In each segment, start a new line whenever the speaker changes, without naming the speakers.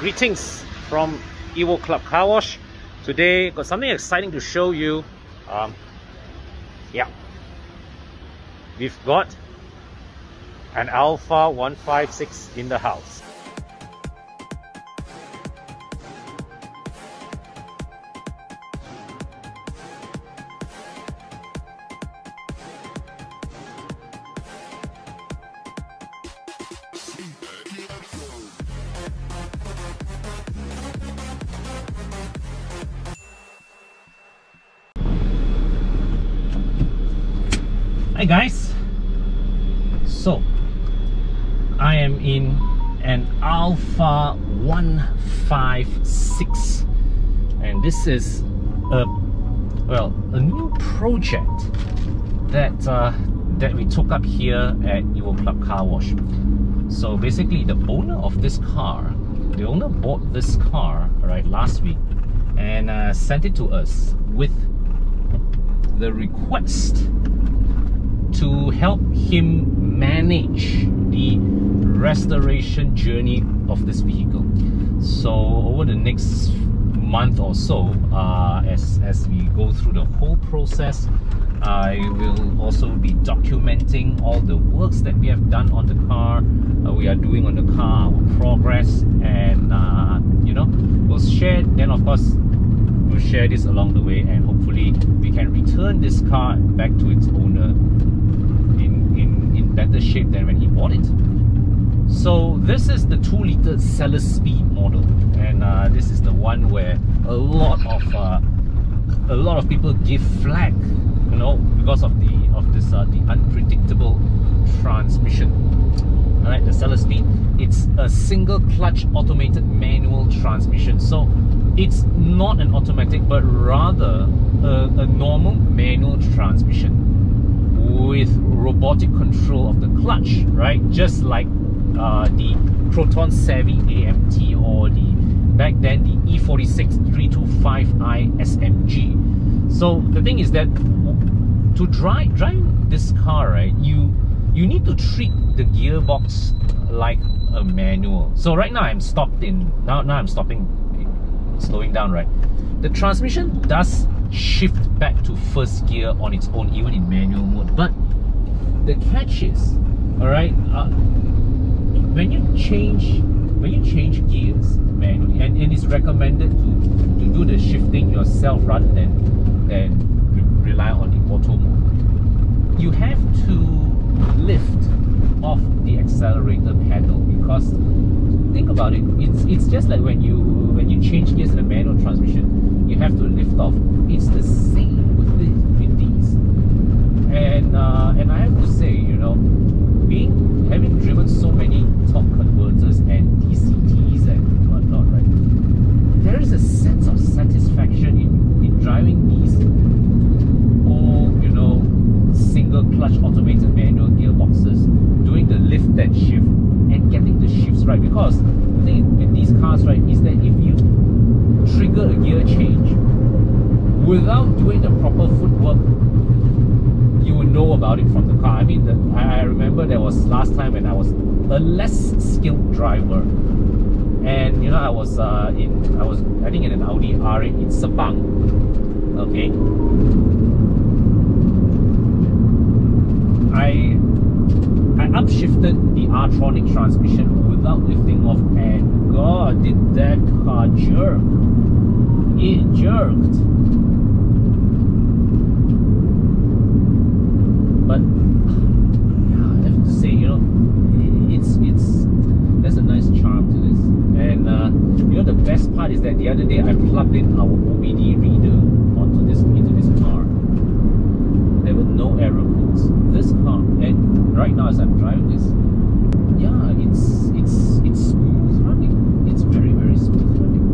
Greetings from Evo Club Car Wash. Today got something exciting to show you. Um, yeah, we've got an Alfa 156 in the house. Hi guys. So, I am in an Alfa 156 and this is a well, a new project that uh, that we took up here at Evo Club Car Wash. So basically the owner of this car, the owner bought this car right last week and uh, sent it to us with the request to help him manage the restoration journey of this vehicle. So over the next month or so, uh, as, as we go through the whole process, I will also be documenting all the works that we have done on the car, uh, we are doing on the car, our progress, and uh, you know, we'll share. Then of course, we'll share this along the way, and hopefully we can return this car back to its owner better shape than when he bought it. So this is the 2 liter Selespeed model. And uh, this is the one where a lot of uh, a lot of people give flag you know because of the of this uh, the unpredictable transmission. Alright the Selespeed it's a single clutch automated manual transmission. So it's not an automatic but rather a, a normal manual transmission with robotic control of the clutch, right? Just like uh, the Proton Savvy AMT or the back then the E46 325i SMG. So the thing is that to drive drive this car, right, you you need to treat the gearbox like a manual. So right now I'm stopped in now now I'm stopping slowing down, right? The transmission does shift back to first gear on its own even in manual mode. But the catch is all right uh, when you change when you change gears manually and, and it's recommended to to do the shifting yourself rather than than re rely on the auto mode you have to lift off the accelerator pedal because think about it it's it's just like when you you change gears in a manual transmission you have to lift off it's the same with, the, with these. And uh, and I have to say, you know, being having driven so many torque converters and DCTs and whatnot, right? There is a sense of satisfaction in, in driving these old, you know, single clutch automated manual gearboxes, doing the lift and shift and getting the shifts right. Because the thing with these cars, right, is that a gear change without doing the proper footwork, you would know about it from the car. I mean, the, I remember there was last time when I was a less skilled driver, and you know, I was uh, in, I was, I think in an Audi R8 in Sepang. Okay. I I upshifted the R-Tronic transmission without lifting off, and God, did that car jerk! It jerked. but yeah, I have to say, you know, it's it's there's a nice charm to this. And uh, you know, the best part is that the other day I plugged in our OBD reader onto this into this car. There were no error codes. This car, and right now as I'm driving this, yeah, it's it's it's smooth running. It's very very smooth running.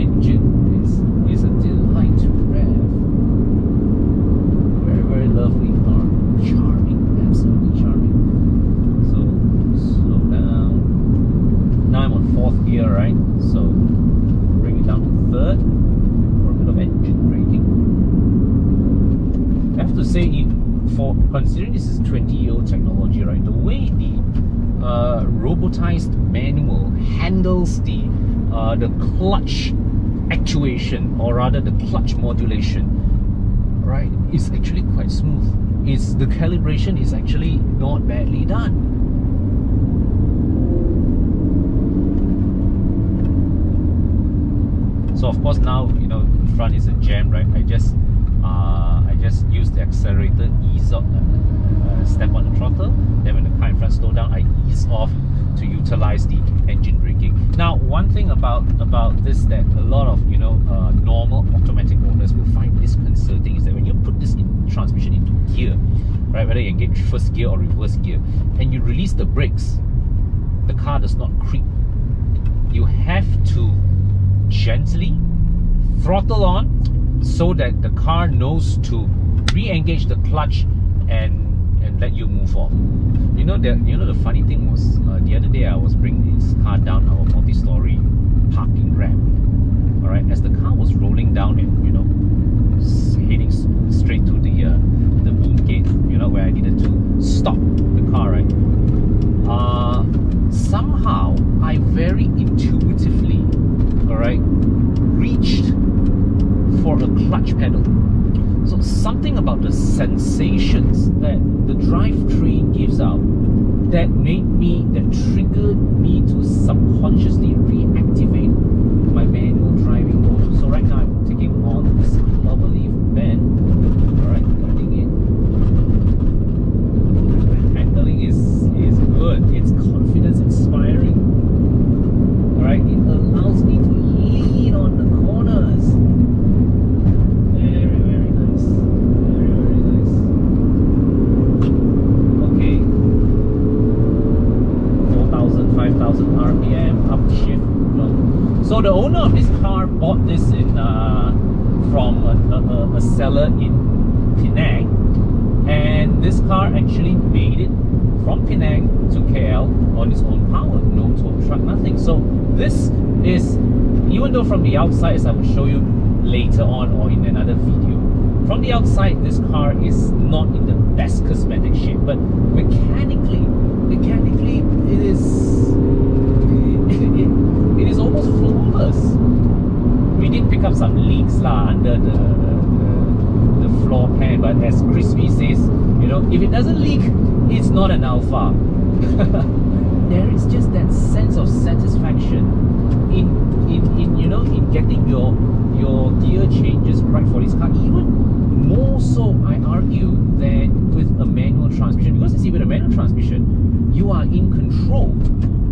Engine is is a delight to rev. Very very lovely car, charming, absolutely charming. So slow down. Now I'm on fourth gear, right? So bring it down to third for a bit of engine braking. I have to say, in, for considering this is 20 year old technology, right? The way the uh, robotized manual handles the uh, the clutch actuation or rather the clutch modulation right it's actually quite smooth. It's the calibration is actually not badly done. So of course now you know in front is a jam right? I just uh, I just use the accelerator ease up uh, uh, step on the throttle. Then when the car in front slow down I ease off to utilize the engine braking now one thing about about this that a lot of you know uh, normal automatic owners will find disconcerting is that when you put this in transmission into gear right whether you engage first gear or reverse gear and you release the brakes the car does not creep. You have to gently throttle on so that the car knows to re-engage the clutch and and let you move off. You know that you know the funny thing was uh, the other day I was bringing this car down our multi-story parking ramp. All right, as the car was rolling down and you know heading straight to the uh, the boom gate, you know where I needed to stop the car, right? Uh, somehow I very intuitively all right, reached for a clutch pedal. So something about the sensations that the drivetrain gives out that made me, that triggered me to subconsciously reactivate my manual driving mode. So right now I'm taking on this cloverleaf bend. Alright, cutting it. Handling is is good. It's confidence inspiring. Alright, it allows me to lean on the corners. Very, very nice. Very, very nice. Okay. 4,000, 5,000 RPM, upshift. No. So the owner of this car bought this in uh, from a, a, a seller in Penang. And this car actually made it from Penang to KL on its own power, no tow truck, nothing. So this is, even though from the outside, as I will show you later on or in another video, from the outside, this car is not in the best cosmetic shape, but mechanically, mechanically, it is, it, it, is almost flawless. We did pick up some leaks lah under the, the, the floor pan, but as Crispy says, you know, if it doesn't leak, it's not an Alfa. there is just that sense of satisfaction in, in, in you know in getting your your gear changes right for this car. Even more so, I argue than with a manual transmission because you see with a manual transmission, you are in control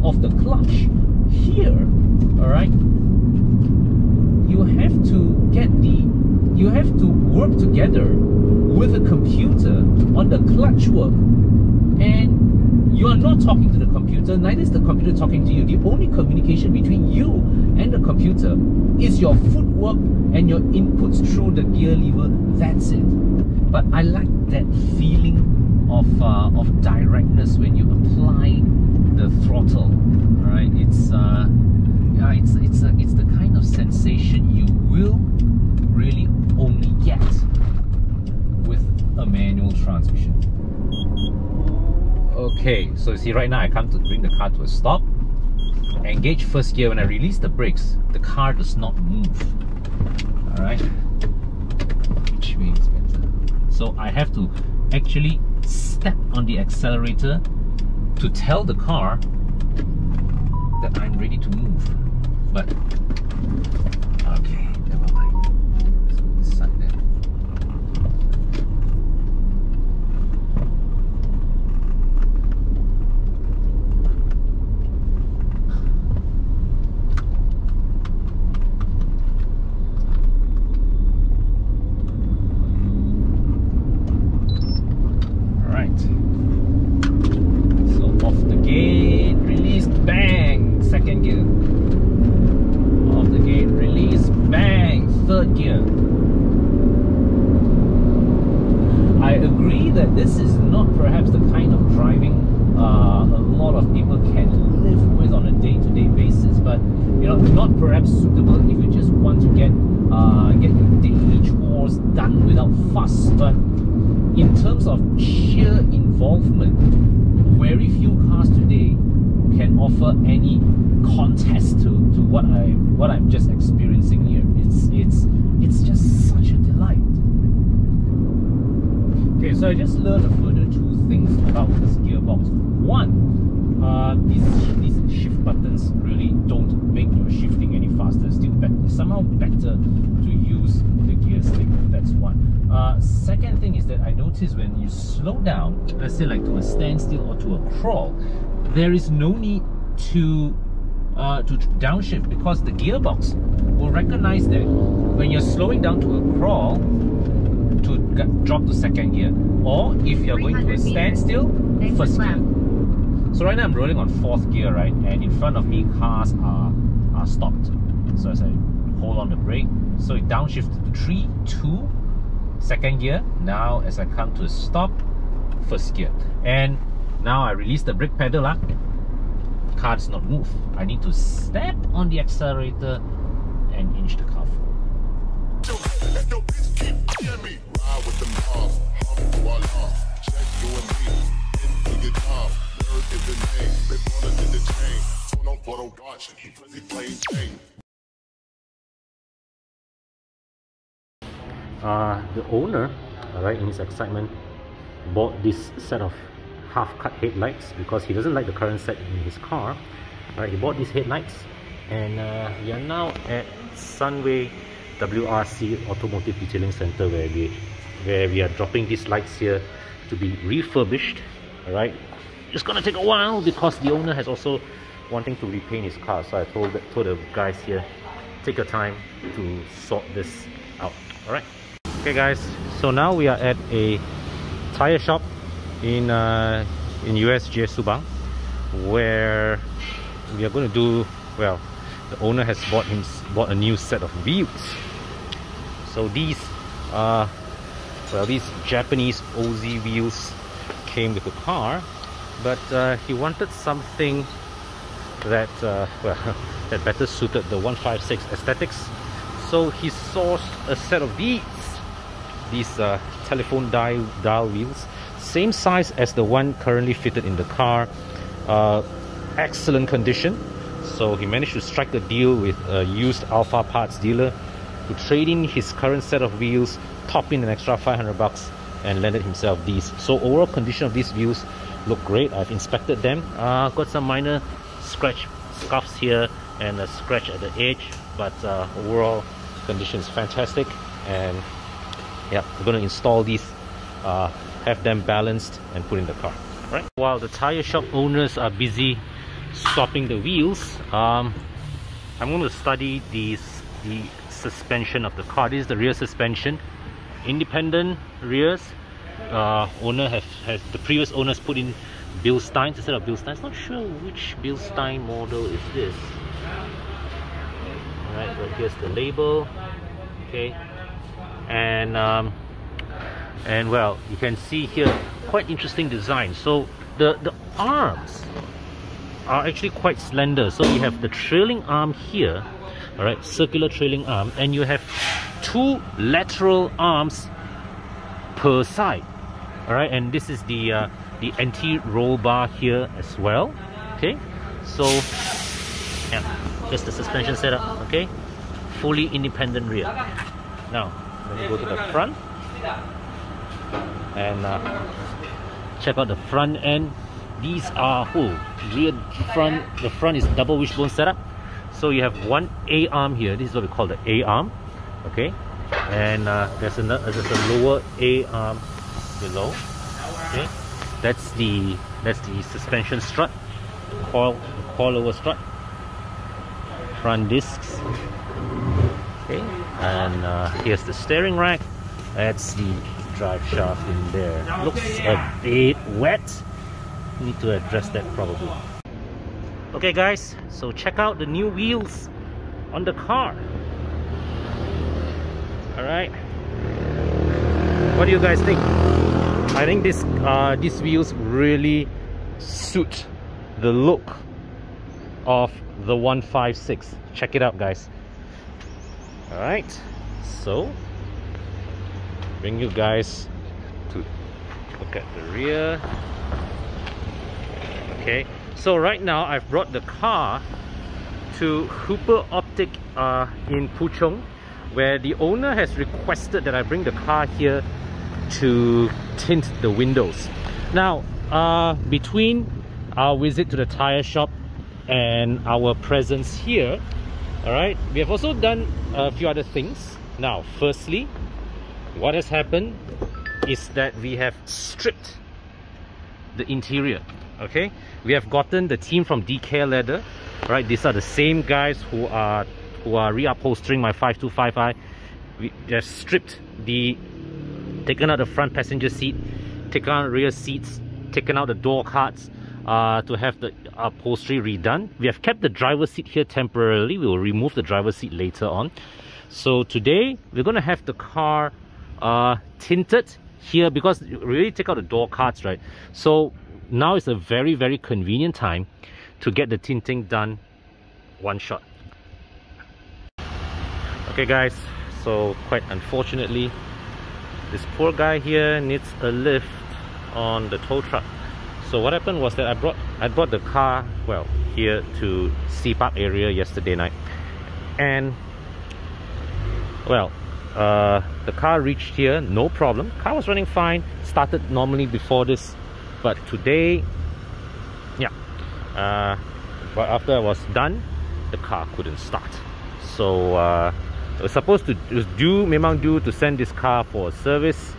of the clutch. Here, all right, you have to get the you have to work together with a computer on the clutch work and you are not talking to the computer neither is the computer talking to you. The only communication between you and the computer is your footwork and your inputs through the gear lever. That's it. But i like that feeling of uh, of directness when you apply the throttle right? It's uh yeah it's it's a, it's the kind of sensation you will really only get with a manual transmission okay so you see right now I come to bring the car to a stop. Engage first gear. When I release the brakes the car does not move. All right which way is better. So I have to actually step on the accelerator to tell the car that I'm ready to move. But okay never mind let's go this side then Right. So off the gate, release, bang, second gear. Off the gate, release, bang, third gear. I agree that this is not perhaps the kind of driving uh, a lot of people can live with on a day-to-day basis, but you know, not perhaps suitable if you just want to get uh, get your daily chores done without fuss, but in terms of sheer involvement, very few cars today offer any contest to, to what I what I'm just experiencing here. It's it's it's just such a delight. Okay, a further two things about this gearbox. One, uh, these these shift buttons really don't make your shifting any faster. It's still better, somehow better to use the gear stick. That's one. Uh, second thing is that I noticed when you slow down, let's say like to a standstill or to a crawl, there is no need to uh, to downshift because the gearbox will recognize that when you're slowing down to a crawl to drop to second gear. Or if you're going to a standstill first gear. So right now I'm rolling on fourth gear right? And in front of me cars are are stopped. So as I hold on the brake. So it downshifted to 3 2 second gear. Now as I come to a stop first gear. And now I release the brake pedal up car does not move. I need to step on the accelerator and inch the car forward. Uh, the owner, right, in his excitement, bought this set of half-cut headlights because he doesn't like the current set in his car. Right, he bought these headlights and uh, we are now at Sunway WRC Automotive Detailing Center where we where we are dropping these lights here to be refurbished. Alright, it's gonna take a while because the owner has also wanting to repaint his car. So I told told the guys here, take your time to sort this out. Alright. Okay guys, so now we are at a tire shop in uh, in USJ Subang where we are going to do well the owner has bought him bought a new set of wheels. So these are well these Japanese OZ wheels came with the car but uh, he wanted something that uh, well that better suited the 156 aesthetics. So he sourced a set of these these uh, telephone dial, dial wheels same size as the one currently fitted in the car. Uh, excellent condition so he managed to strike a deal with a used Alfa parts dealer to trade in his current set of wheels top in an extra 500 bucks and landed himself these. So overall condition of these wheels look great. I've inspected them. Uh, got some minor scratch scuffs here and a scratch at the edge but uh, overall condition is fantastic. And yeah we're to install these uh, have them balanced and put in the car. Right. While the tire shop owners are busy swapping the wheels um, I'm going to study these the suspension of the car. This is the rear suspension. Independent rears uh, owner have has the previous owners put in Bilstein instead of Bilstein not sure which Bilstein model is this. Alright, but here's the label. Okay. And um, and well you can see here quite interesting design. So the the arms are actually quite slender. So you have the trailing arm here all right circular trailing arm and you have two lateral arms per side all right and this is the uh, the anti-roll bar here as well okay? So yeah just the suspension setup okay? Fully independent rear. Now let me go to the front and uh, check out the front end these are oh rear front the front is double wishbone setup. So you have one A arm here. This is what we call the A arm okay? And uh, there's another there's a lower A arm below okay? That's the that's the suspension strut coil coilover strut front discs okay? And uh, here's the steering rack. That's the drive shaft in there. Looks a bit wet. Need to address that probably. Okay guys, so check out the new wheels on the car. Alright. What do you guys think? I think this uh, these wheels really suit the look of the 156. Check it out guys. Alright, so bring you guys to look at the rear okay So right now I've brought the car to Hüper Optik uh, in Puchong where the owner has requested that I bring the car here to tint the windows. Now, uh, between our visit to the tire shop and our presence here, all right, we have also done a few other things. Now, firstly, what has happened is that we have stripped the interior okay we have gotten the team from DK leather right? These are the same guys who are who are reupholstering my 525i we just stripped. The taken out the front passenger seat taken out rear seats taken out the door cards uh, to have the upholstery redone. We have kept the driver's seat here temporarily. We will remove the driver's seat later on. So today we're going to have the car uh, tinted here because you really take out the door cards right? So now is a very very convenient time to get the tinting done one shot. Okay guys so quite unfortunately this poor guy here needs a lift on the tow truck. So what happened was that I brought I brought the car well here to Sea Park area yesterday night. And well uh, the car reached here no problem. Car was running fine started normally before this but today yeah. Uh, but after I was done the car couldn't start. So uh, I was supposed to it was due memang due to send this car for service.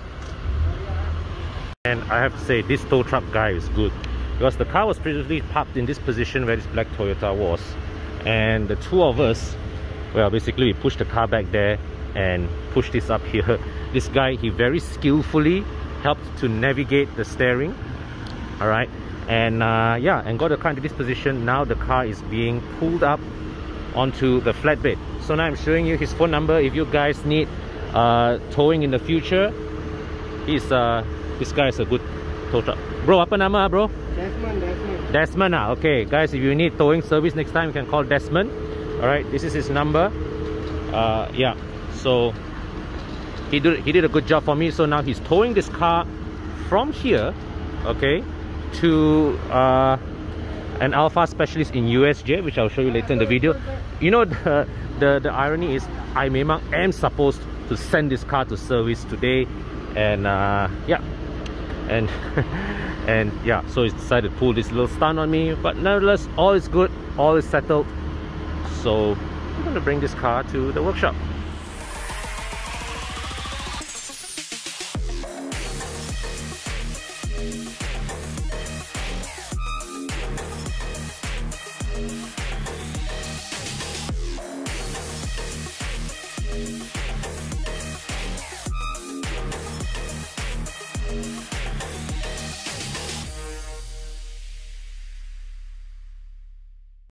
And I have to say this tow truck guy is good. Because the car was previously parked in this position where this black Toyota was. And the two of us well basically we pushed the car back there and pushed this up here. This guy he very skillfully helped to navigate the steering all right and uh, yeah and got the car into this position. Now the car is being pulled up onto the flatbed. So now I'm showing you his phone number. If you guys need uh, towing in the future he's uh, this guy is a good tow truck. Bro apa nama bro?
Desmond Desmond.
Desmond ah okay. Guys if you need towing service next time you can call Desmond. All right this is his number. Uh, yeah. So he did he did a good job for me. So now he's towing this car from here okay to uh, an Alfa specialist in USJ which I'll show you later in the video. You know the the, the irony is I memang am supposed to send this car to service today and uh, yeah. And and yeah so he's decided to pull this little stunt on me but nevertheless all is good all is settled. So I'm gonna bring this car to the workshop